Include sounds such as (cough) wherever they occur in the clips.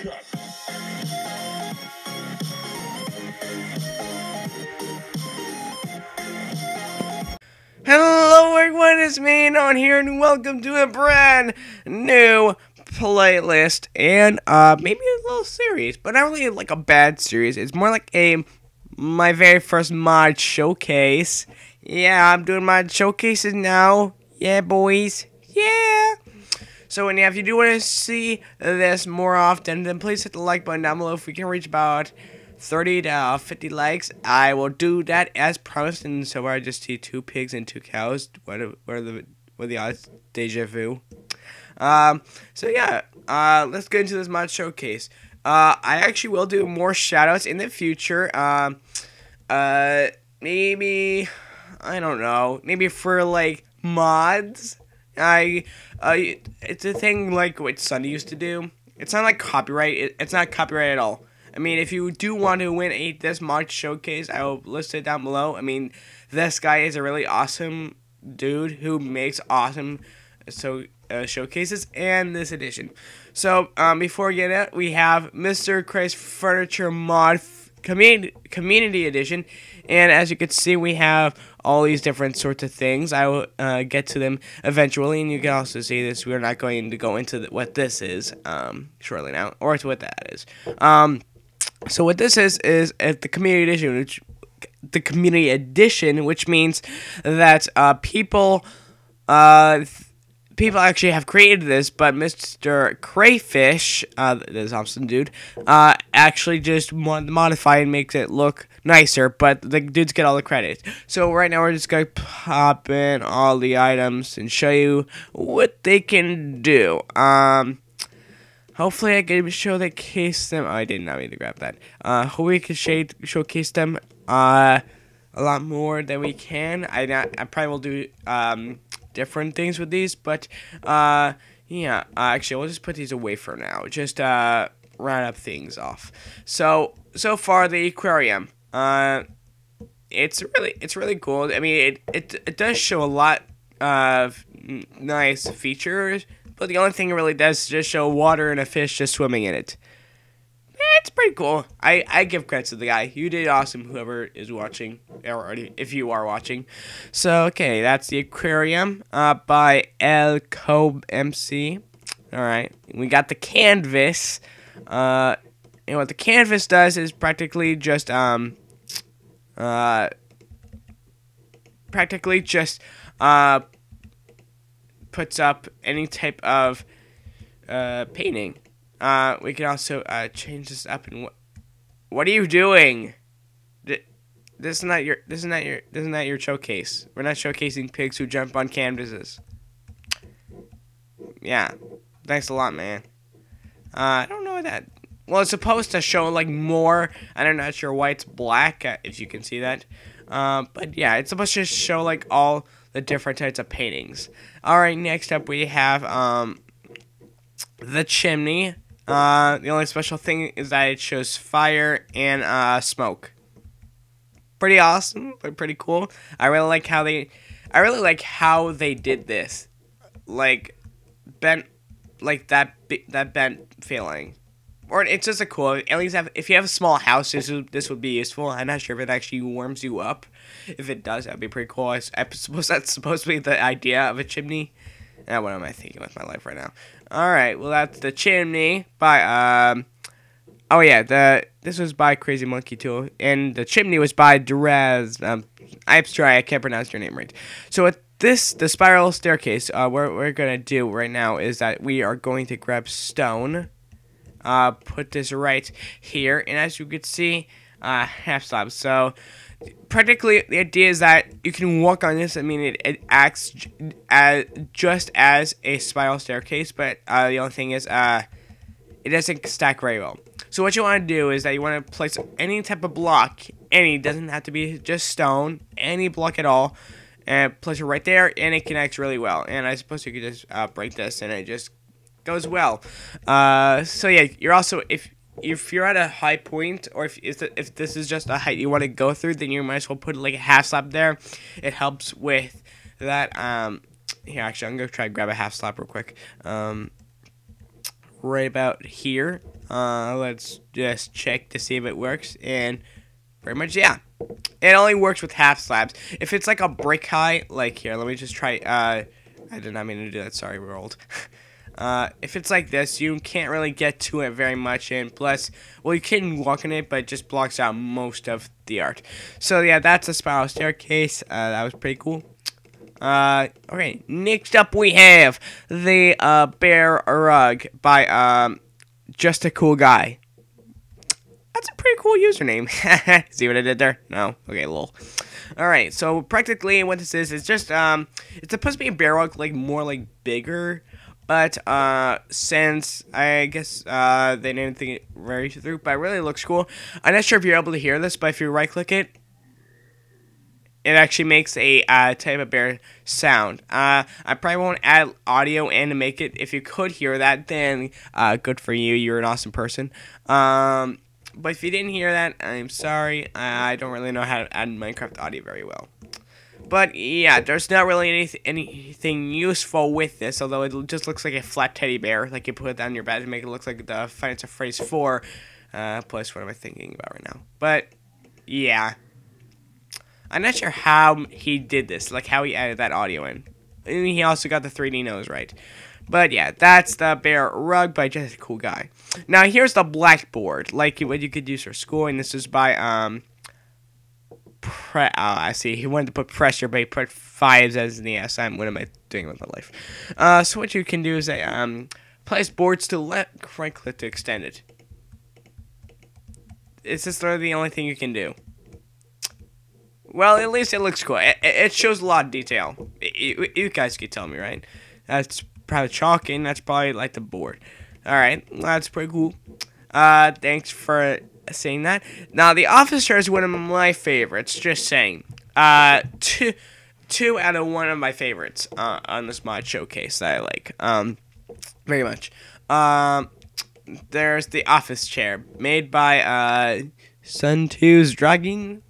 Hello everyone, it's me on here and welcome to a brand new playlist and uh maybe a little series, but not really like a bad series. It's more like a my very first mod showcase. Yeah, I'm doing mod showcases now. Yeah, boys. Yeah. So, and yeah, if you do want to see this more often, then please hit the like button down below. If we can reach about 30 to 50 likes, I will do that as promised. And so far, I just see two pigs and two cows. What are, are the what are the odds? Deja vu. Um. So yeah. Uh. Let's get into this mod showcase. Uh. I actually will do more shoutouts in the future. Um. Uh. Maybe. I don't know. Maybe for like mods. I. Uh. It's a thing like what Sunday used to do. It's not like copyright. It, it's not copyright at all. I mean, if you do want to win a this March showcase, I will list it down below. I mean, this guy is a really awesome dude who makes awesome so uh, showcases and this edition. So um, before we get it, we have Mr. Christ Furniture Mod community community edition, and as you can see, we have all these different sorts of things. I will uh, get to them eventually, and you can also see this. We're not going to go into the, what this is um, shortly now, or to what that is. Um, so what this is is uh, the community edition, which the community edition, which means that uh, people, uh, people actually have created this, but Mr. Crayfish, uh, this awesome dude, uh, actually just mod- and makes it look nicer, but the dudes get all the credit. So right now we're just gonna pop in all the items and show you what they can do. Um. Hopefully, I can show the case them. Oh, I did not mean to grab that. Uh, hopefully, we can shade, showcase them uh, a lot more than we can. I not, I probably will do um, different things with these, but uh, yeah. Uh, actually, we'll just put these away for now. Just uh, round up things off. So so far, the aquarium. Uh, it's really it's really cool. I mean, it it, it does show a lot of nice features but the only thing it really does is just show water and a fish just swimming in it. It's pretty cool. I, I give credit to the guy. You did awesome, whoever is watching, or if you are watching. So, okay, that's the aquarium uh, by El Cobe MC. All right, we got the canvas. Uh, and what the canvas does is practically just um, uh, practically just uh puts up any type of uh, painting. Uh, we can also uh, change this up and what? What are you doing? Th- This is not your. This is not your. This is not your showcase. We're not showcasing pigs who jump on canvases. Yeah, thanks a lot, man. Uh, I don't know that. Well, it's supposed to show like more. I'm not know sure why it's black. uh, If you can see that. Um, but yeah, it's supposed to show like all the different types of paintings. All right, next up we have um, the chimney. Uh, the only special thing is that it shows fire and uh, smoke. Pretty awesome, but pretty cool. I really like how they, I really like how they did this, like bent, like that that bent feeling. Or it's just a cool. At least have, if you have a small house, this would, this would be useful. I'm not sure if it actually warms you up. If it does, that'd be pretty cool. I suppose that's supposed to be the idea of a chimney. Now, what am I thinking with my life right now? All right, well that's the chimney by um. Oh yeah, the this was by Crazy Monkey too, and the chimney was by Duraz. Um, I'm sorry, I can't pronounce your name right. So at this, the spiral staircase, uh, what we're gonna do right now is that we are going to grab stone, uh, put this right here, and as you can see, uh, (laughs) half slab. So practically the idea is that you can walk on this. I mean, it, it acts as just as a spiral staircase, but uh, the only thing is, uh, it doesn't stack very well. So what you want to do is that you want to place any type of block, any doesn't have to be just stone, any block at all, and place it right there, and it connects really well. And I suppose you could just uh, break this, and it just goes well. Uh, so yeah, you're also if if you're at a high point, or if if, this is just a height you want to go through, then you might as well put like a half slab there. It helps with that. Um, here, actually, I'm gonna try grab a half slab real quick. Um, right about here. Uh, let's just check to see if it works. And pretty much, yeah. It only works with half slabs. If it's like a brick high, like here, let me just try. Uh, I did not mean to do that. Sorry, world. (laughs) Uh, if it's like this, you can't really get to it very much, and plus, well, you can walk in it, but it just blocks out most of the art. So yeah, that's a spiral staircase. Uh, that was pretty cool. Uh, okay, next up we have the uh, bear rug by um, just a cool guy. That's a pretty cool username. (laughs) See what I did there? No? Okay, lol. Alright, so practically what this is, is just, um, it's supposed to be a bear rug, like, more, like, bigger, but uh, since I guess uh, they didn't think it very through, but it really looks cool. I'm not sure if you're able to hear this, but if you right click it, it actually makes a uh, type of bear sound. Uh, I probably won't add audio in to make it. If you could hear that, then uh, good for you. You're an awesome person. Um, but if you didn't hear that, I'm sorry. I don't really know how to add Minecraft audio very well. But yeah, there's not really anything, anything useful with this, although it just looks like a flat teddy bear. Like you put it on your bed to make it look like the Five Nights at Freddy's 4. Uh, plus, what am I thinking about right now? But yeah. I'm not sure how he did this, like how he added that audio in. And he also got the 3D nose right. But yeah, that's the bear rug by just a cool guy. Now here's the blackboard, like what you could use for school, and this is by um pre- oh, I see. He wanted to put pressure, but he put fives as in the S. I'm, what am I doing with my life? Uh, so what you can do is say, um, place boards to let right click to extend it. It's just literally the only thing you can do. Well, at least it looks cool. It, it shows a lot of detail. You, you guys can tell me, right? That's probably chalking. That's probably like the board. All right, that's pretty cool. Uh, thanks for saying that. Now, The Officer is one of my favorites. Just saying. Uh, two, two out of one of my favorites uh, on this mod showcase that I like. Um, very much. Um, there's the office chair made by uh, Sun2's Dragging,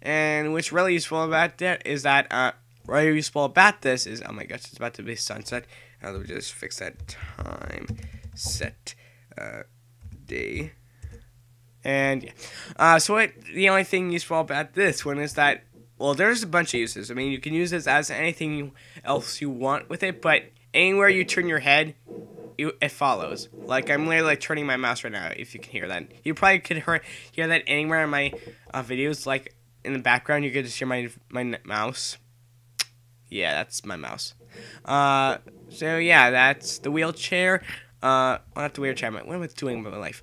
and what's really useful about that is that uh, really useful about this is oh my gosh, it's about to be sunset. Now let me just fix that time set uh, day. And. Uh, so what, the only thing useful about this one is that, well, there's a bunch of uses. I mean, you can use this as anything else you want with it, but anywhere you turn your head, you, it follows. Like, I'm literally like, turning my mouse right now, if you can hear that. You probably could hear, hear that anywhere in my uh, videos, like, in the background, you could just hear my, my mouse. Yeah, that's my mouse. Uh, so yeah, that's the wheelchair. Uh, well, not the wheelchair, what am I doing with my life?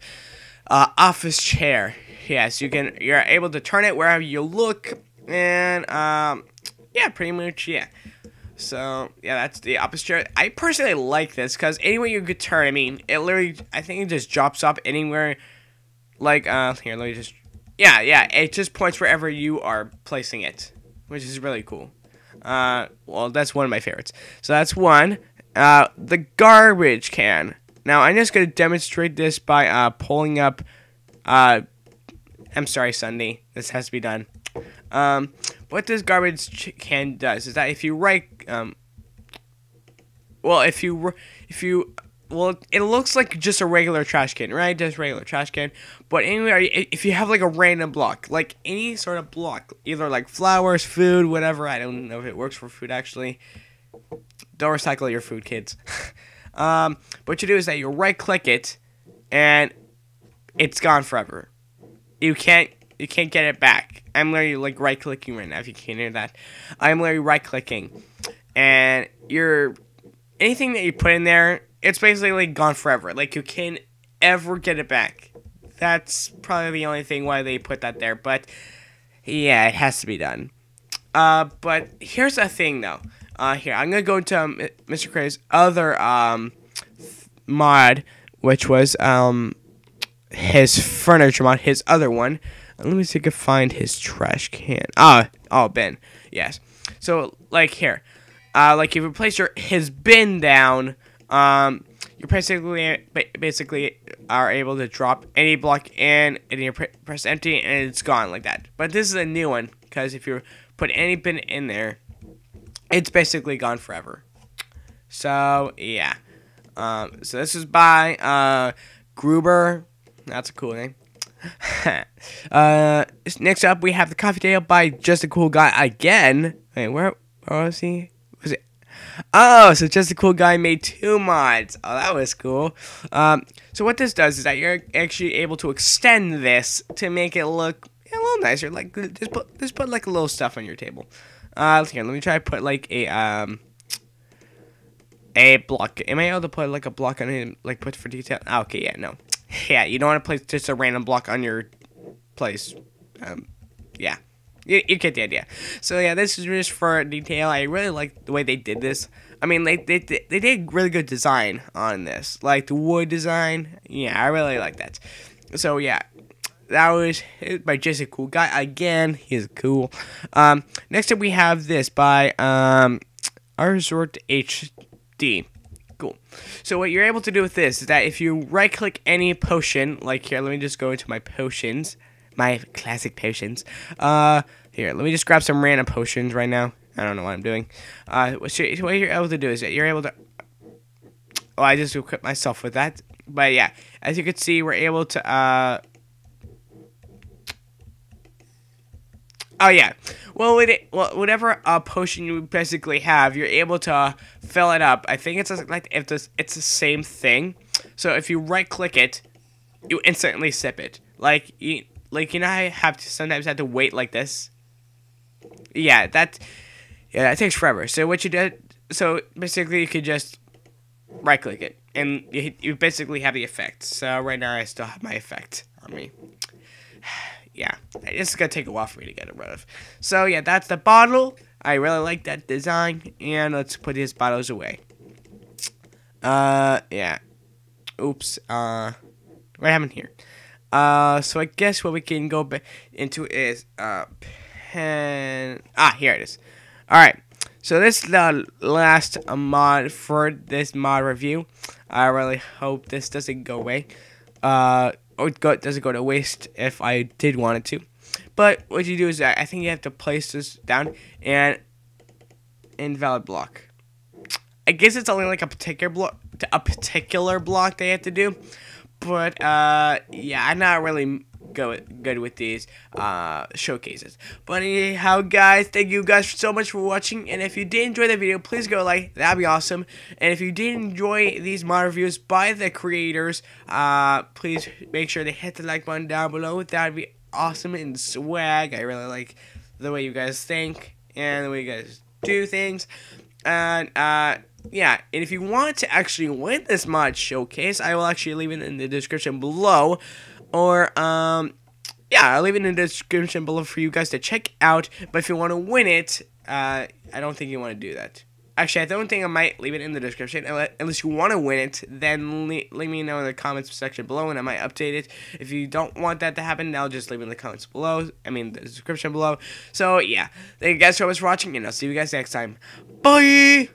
Uh, office chair. Yes, you can. You're able to turn it wherever you look, and um, yeah, pretty much yeah. So yeah, that's the office chair. I personally like this because anywhere you could turn, I mean, it literally, I think it just drops up anywhere. Like uh, here, let me just. Yeah, yeah, it just points wherever you are placing it, which is really cool. Uh, well, that's one of my favorites. So that's one. Uh, the garbage can. Now, I'm just going to demonstrate this by uh, pulling up. Uh, I'm sorry, Sunday. This has to be done. Um, what this garbage can does is that if you write, um, well, if you if you well, it looks like just a regular trash can, right? Just regular trash can. But anyway, if you have like a random block, like any sort of block, either like flowers, food, whatever. I don't know if it works for food actually. Don't recycle your food, kids. (laughs) Um, what you do is that you right click it, and it's gone forever. You can't you can't get it back. I'm literally like right clicking right now. If you can't hear that, I'm literally right clicking, and you're anything that you put in there, it's basically like gone forever. Like you can't ever get it back. That's probably the only thing why they put that there. But yeah, it has to be done. Uh, but here's the thing though. Uh, here, I'm going to go into um, Mr. Cray's other um, mod, which was um, his furniture mod, his other one. Let me see if I can find his trash can. Ah, oh, bin. Yes. So, like here, uh, like if you place your his bin down, um, you basically basically are able to drop any block in, and you press empty, and it's gone like that. But this is a new one because if you put any bin in there, it's basically gone forever. So yeah. Um, so this is by uh, Gruber That's a cool name. (laughs) uh, next up, we have the coffee table by Just a Cool Guy again. Wait, where, where was he? Was it? Oh, so Just a Cool Guy made two mods. Oh, that was cool. Um, so what this does is that you're actually able to extend this to make it look a little nicer. Like just put just put like a little stuff on your table. Uh, let's here, let me try to put like a um a block. Am I able to put like a block on it, like put for detail? Oh, okay, yeah, no. Yeah, you don't want to place just a random block on your place. Um, yeah. You, you get the idea. So yeah, this is just for detail. I really like the way they did this. I mean, they, they, they did really good design on this. Like the wood design. Yeah, I really like that. So yeah, that was by Just a Cool Guy. Again, he's cool. Um, next up we have this by um, Resort HD. Cool. So what you're able to do with this is that if you right click any potion, like here, let me just go into my potions, my classic potions. Uh, here, let me just grab some random potions right now. I don't know what I'm doing. Uh, what you're able to do is that you're able to. Oh, I just equipped myself with that. But yeah, as you can see, we're able to. Uh, Oh yeah. Well, it, well, whatever uh, potion you basically have, you're able to fill it up. I think it's like if this, it's the same thing. So if you right click it, you instantly sip it. Like you, like you know, I have to sometimes have to wait like this. Yeah, that, yeah, that takes forever. So what you did, so basically you could just right click it, and you, you basically have the effect. So right now I still have my effect on me (sighs) (sighs) yeah, it's gonna take a while for me to get it rid of. So yeah, that's the bottle. I really like that design, and let's put these bottles away. Uh, yeah. Oops. Uh, what happened here? Uh, so I guess what we can go into is uh, pen. Ah, here it is. All right. So this is the last mod for this mod review. I really hope this doesn't go away. Uh or go, doesn't go to waste if I did want it to. But what you do is I think you have to place this down and invalid block. I guess it's only like a particular block, a particular block they have to do. But uh, yeah, I'm not really go good with these uh, showcases. But anyhow, guys, thank you guys so much for watching. And if you did enjoy the video, please go like. That'd be awesome. And if you did enjoy these mod reviews by the creators, uh, please make sure to hit the like button down below. That'd be awesome and swag. I really like the way you guys think and the way you guys do things. And, uh, yeah, and if you want to actually win this mod showcase, I will actually leave it in the description below. Or, um, yeah, I'll leave it in the description below for you guys to check out. But if you want to win it, uh, I don't think you want to do that. Actually, I don't think I might leave it in the description. Unless you want to win it, then leave, leave me know in the comments section below and I might update it. If you don't want that to happen, I'll just leave it in the comments below. I mean, the description below. So, yeah. Thank you guys so much for watching, and I'll see you guys next time. Bye!